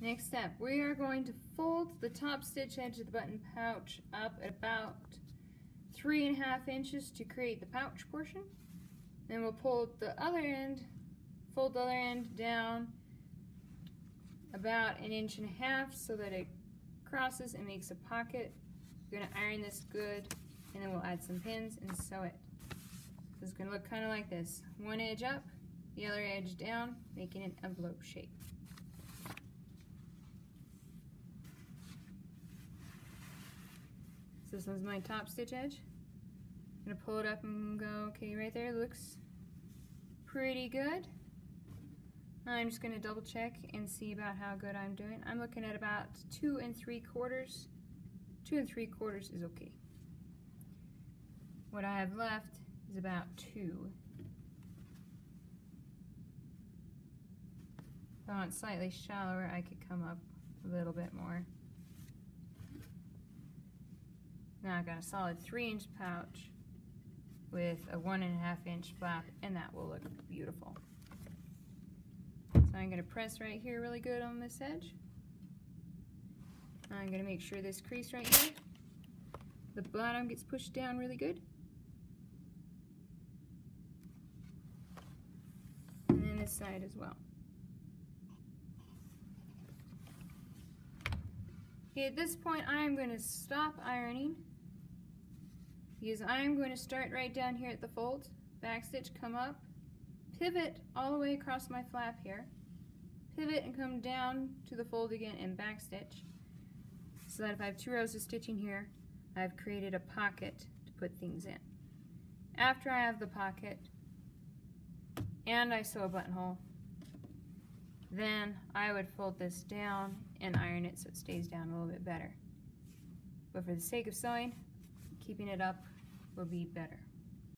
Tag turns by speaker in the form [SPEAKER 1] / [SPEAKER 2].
[SPEAKER 1] Next step, we are going to fold the top stitch edge of the button pouch up at about three and a half inches to create the pouch portion. Then we'll pull the other end, fold the other end down about an inch and a half so that it crosses and makes a pocket. We're gonna iron this good and then we'll add some pins and sew it. This is gonna look kind of like this. One edge up, the other edge down, making an envelope shape. So this one's my top stitch edge. I'm gonna pull it up and go, okay, right there looks pretty good. I'm just gonna double check and see about how good I'm doing. I'm looking at about two and three quarters. Two and three quarters is okay. What I have left is about two. If I want slightly shallower, I could come up a little bit more. Now I've got a solid three inch pouch with a one and a half inch flap and that will look beautiful. So I'm going to press right here really good on this edge. I'm going to make sure this crease right here, the bottom gets pushed down really good. And then this side as well. Okay, at this point I'm going to stop ironing because I'm going to start right down here at the fold, backstitch, come up, pivot all the way across my flap here, pivot and come down to the fold again and backstitch so that if I have two rows of stitching here, I've created a pocket to put things in. After I have the pocket and I sew a buttonhole, then I would fold this down and iron it so it stays down a little bit better. But for the sake of sewing, keeping it up will be better.